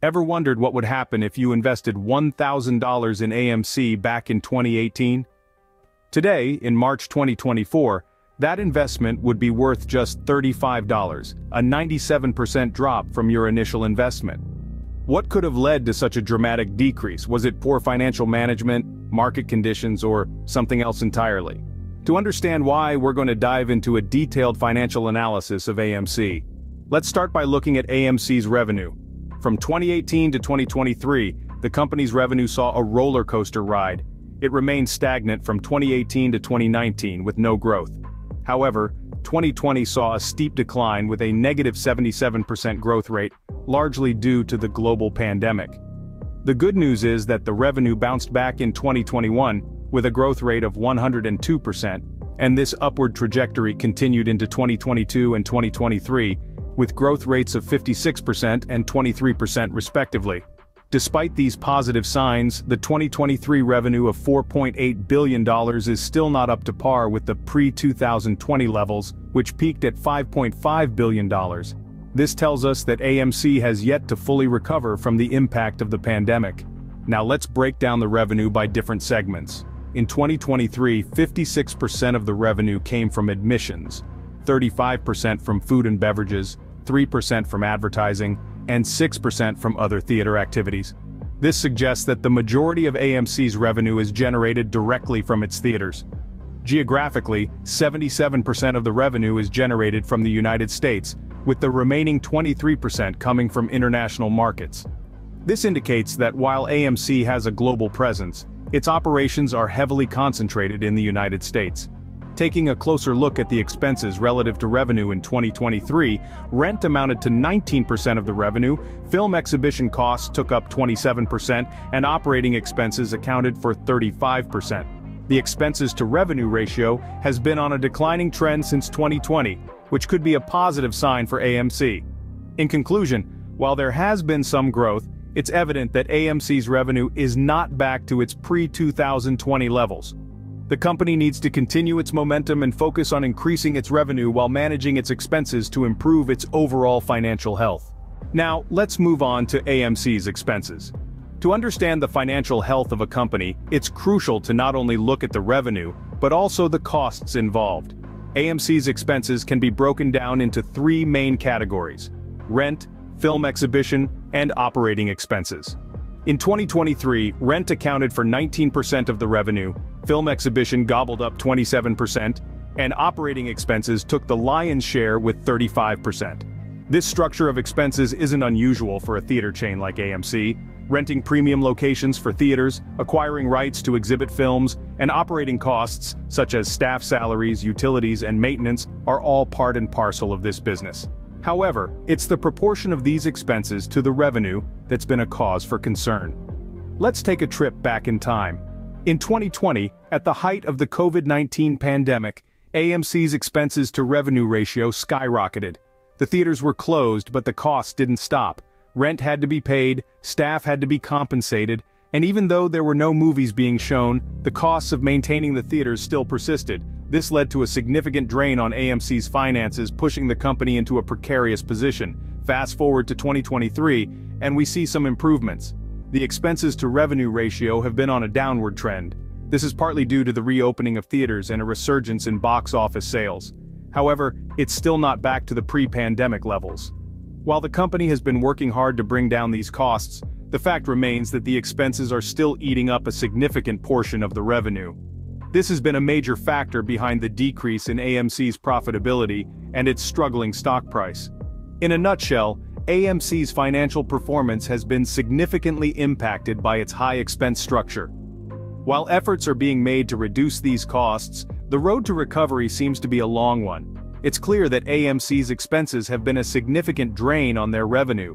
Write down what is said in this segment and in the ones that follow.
Ever wondered what would happen if you invested $1,000 in AMC back in 2018? Today, in March 2024, that investment would be worth just $35, a 97% drop from your initial investment. What could have led to such a dramatic decrease? Was it poor financial management, market conditions, or something else entirely? To understand why, we're going to dive into a detailed financial analysis of AMC. Let's start by looking at AMC's revenue. From 2018 to 2023, the company's revenue saw a roller coaster ride. It remained stagnant from 2018 to 2019 with no growth. However, 2020 saw a steep decline with a negative 77% growth rate, largely due to the global pandemic. The good news is that the revenue bounced back in 2021, with a growth rate of 102%, and this upward trajectory continued into 2022 and 2023, with growth rates of 56% and 23% respectively. Despite these positive signs, the 2023 revenue of $4.8 billion is still not up to par with the pre-2020 levels, which peaked at $5.5 billion. This tells us that AMC has yet to fully recover from the impact of the pandemic. Now let's break down the revenue by different segments. In 2023, 56% of the revenue came from admissions, 35% from food and beverages, 3% from advertising, and 6% from other theater activities. This suggests that the majority of AMC's revenue is generated directly from its theaters. Geographically, 77% of the revenue is generated from the United States, with the remaining 23% coming from international markets. This indicates that while AMC has a global presence, its operations are heavily concentrated in the United States. Taking a closer look at the expenses relative to revenue in 2023, rent amounted to 19% of the revenue, film exhibition costs took up 27%, and operating expenses accounted for 35%. The expenses to revenue ratio has been on a declining trend since 2020, which could be a positive sign for AMC. In conclusion, while there has been some growth, it's evident that AMC's revenue is not back to its pre-2020 levels. The company needs to continue its momentum and focus on increasing its revenue while managing its expenses to improve its overall financial health. Now, let's move on to AMC's expenses. To understand the financial health of a company, it's crucial to not only look at the revenue, but also the costs involved. AMC's expenses can be broken down into three main categories. Rent, film exhibition, and operating expenses. In 2023, rent accounted for 19% of the revenue, film exhibition gobbled up 27%, and operating expenses took the lion's share with 35%. This structure of expenses isn't unusual for a theater chain like AMC, renting premium locations for theaters, acquiring rights to exhibit films, and operating costs, such as staff salaries, utilities, and maintenance, are all part and parcel of this business. However, it's the proportion of these expenses to the revenue that's been a cause for concern. Let's take a trip back in time. In 2020, at the height of the COVID-19 pandemic, AMC's expenses to revenue ratio skyrocketed. The theaters were closed but the costs didn't stop. Rent had to be paid, staff had to be compensated, and even though there were no movies being shown, the costs of maintaining the theaters still persisted, this led to a significant drain on AMC's finances pushing the company into a precarious position. Fast forward to 2023, and we see some improvements. The expenses to revenue ratio have been on a downward trend. This is partly due to the reopening of theaters and a resurgence in box office sales. However, it's still not back to the pre-pandemic levels. While the company has been working hard to bring down these costs, the fact remains that the expenses are still eating up a significant portion of the revenue. This has been a major factor behind the decrease in AMC's profitability and its struggling stock price. In a nutshell, AMC's financial performance has been significantly impacted by its high expense structure. While efforts are being made to reduce these costs, the road to recovery seems to be a long one. It's clear that AMC's expenses have been a significant drain on their revenue.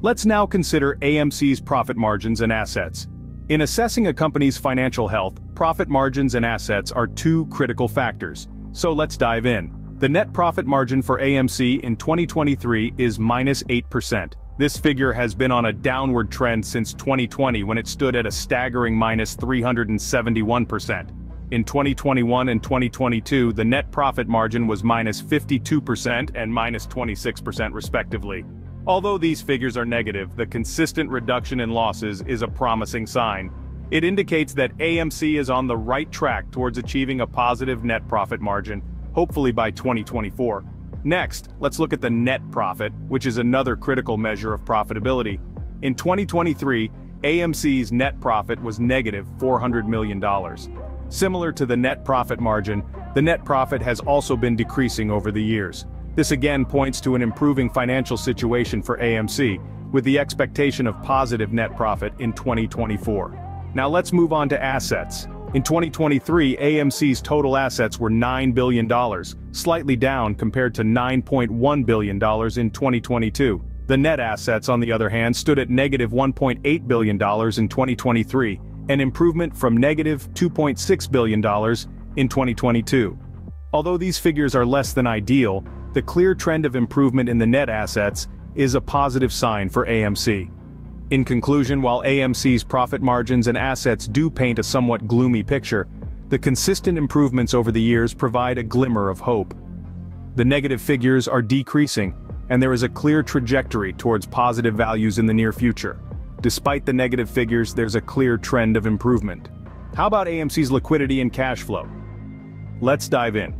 Let's now consider AMC's profit margins and assets. In assessing a company's financial health, profit margins and assets are two critical factors. So let's dive in. The net profit margin for AMC in 2023 is minus 8%. This figure has been on a downward trend since 2020 when it stood at a staggering minus 371%. In 2021 and 2022 the net profit margin was minus 52% and minus 26% respectively. Although these figures are negative, the consistent reduction in losses is a promising sign. It indicates that AMC is on the right track towards achieving a positive net profit margin, hopefully by 2024. Next, let's look at the net profit, which is another critical measure of profitability. In 2023, AMC's net profit was negative $400 million. Similar to the net profit margin, the net profit has also been decreasing over the years. This again points to an improving financial situation for AMC, with the expectation of positive net profit in 2024. Now let's move on to assets. In 2023, AMC's total assets were $9 billion, slightly down compared to $9.1 billion in 2022. The net assets, on the other hand, stood at negative $1.8 billion in 2023, an improvement from negative $2.6 billion in 2022. Although these figures are less than ideal, the clear trend of improvement in the net assets is a positive sign for AMC. In conclusion, while AMC's profit margins and assets do paint a somewhat gloomy picture, the consistent improvements over the years provide a glimmer of hope. The negative figures are decreasing, and there is a clear trajectory towards positive values in the near future. Despite the negative figures, there's a clear trend of improvement. How about AMC's liquidity and cash flow? Let's dive in.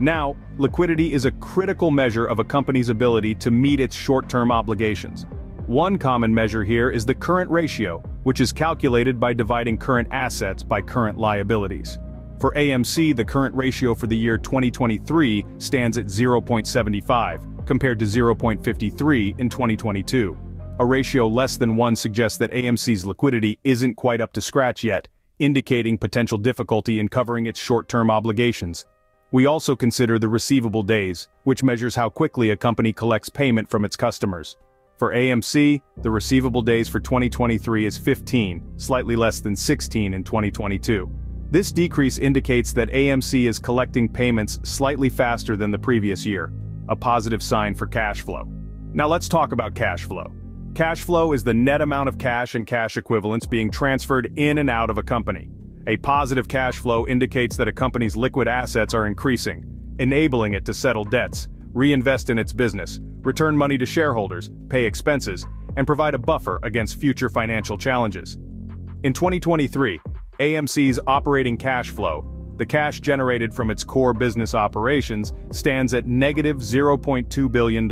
Now, liquidity is a critical measure of a company's ability to meet its short-term obligations. One common measure here is the current ratio, which is calculated by dividing current assets by current liabilities. For AMC the current ratio for the year 2023 stands at 0.75, compared to 0.53 in 2022. A ratio less than 1 suggests that AMC's liquidity isn't quite up to scratch yet, indicating potential difficulty in covering its short-term obligations. We also consider the receivable days, which measures how quickly a company collects payment from its customers. For AMC, the receivable days for 2023 is 15, slightly less than 16 in 2022. This decrease indicates that AMC is collecting payments slightly faster than the previous year, a positive sign for cash flow. Now let's talk about cash flow. Cash flow is the net amount of cash and cash equivalents being transferred in and out of a company. A positive cash flow indicates that a company's liquid assets are increasing, enabling it to settle debts, reinvest in its business, return money to shareholders, pay expenses, and provide a buffer against future financial challenges. In 2023, AMC's operating cash flow, the cash generated from its core business operations, stands at negative $0.2 billion.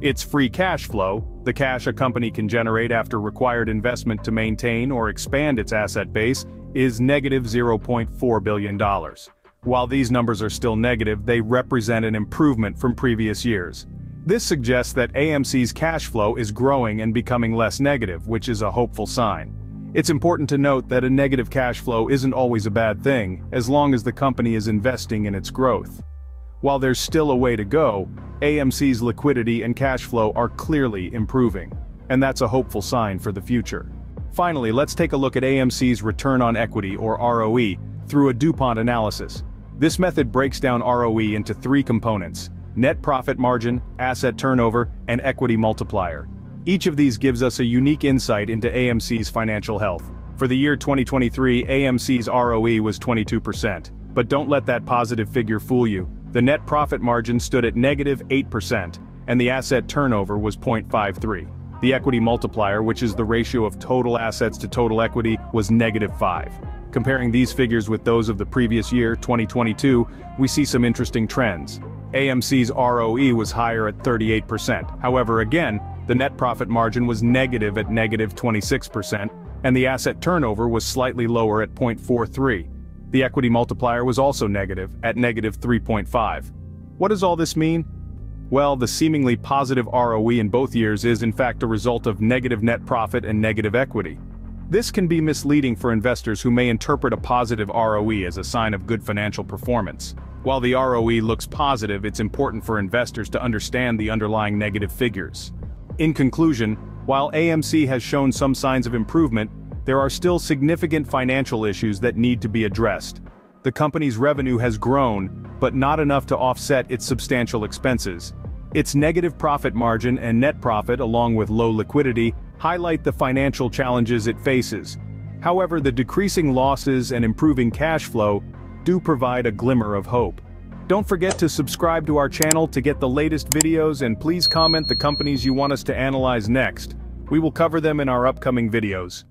Its free cash flow, the cash a company can generate after required investment to maintain or expand its asset base, is negative $0.4 billion. While these numbers are still negative, they represent an improvement from previous years. This suggests that AMC's cash flow is growing and becoming less negative, which is a hopeful sign. It's important to note that a negative cash flow isn't always a bad thing, as long as the company is investing in its growth. While there's still a way to go, AMC's liquidity and cash flow are clearly improving, and that's a hopeful sign for the future. Finally, let's take a look at AMC's return on equity or ROE through a DuPont analysis. This method breaks down ROE into three components, net profit margin, asset turnover, and equity multiplier. Each of these gives us a unique insight into AMC's financial health. For the year 2023, AMC's ROE was 22%. But don't let that positive figure fool you. The net profit margin stood at negative 8%, and the asset turnover was 0.53. The equity multiplier, which is the ratio of total assets to total equity, was negative 5. Comparing these figures with those of the previous year, 2022, we see some interesting trends. AMC's ROE was higher at 38%. However again, the net profit margin was negative at negative 26%, and the asset turnover was slightly lower at 0.43. The equity multiplier was also negative, at negative 3.5. What does all this mean? Well, the seemingly positive ROE in both years is in fact a result of negative net profit and negative equity. This can be misleading for investors who may interpret a positive ROE as a sign of good financial performance. While the ROE looks positive, it's important for investors to understand the underlying negative figures. In conclusion, while AMC has shown some signs of improvement, there are still significant financial issues that need to be addressed. The company's revenue has grown, but not enough to offset its substantial expenses. Its negative profit margin and net profit along with low liquidity highlight the financial challenges it faces. However the decreasing losses and improving cash flow do provide a glimmer of hope. Don't forget to subscribe to our channel to get the latest videos and please comment the companies you want us to analyze next. We will cover them in our upcoming videos.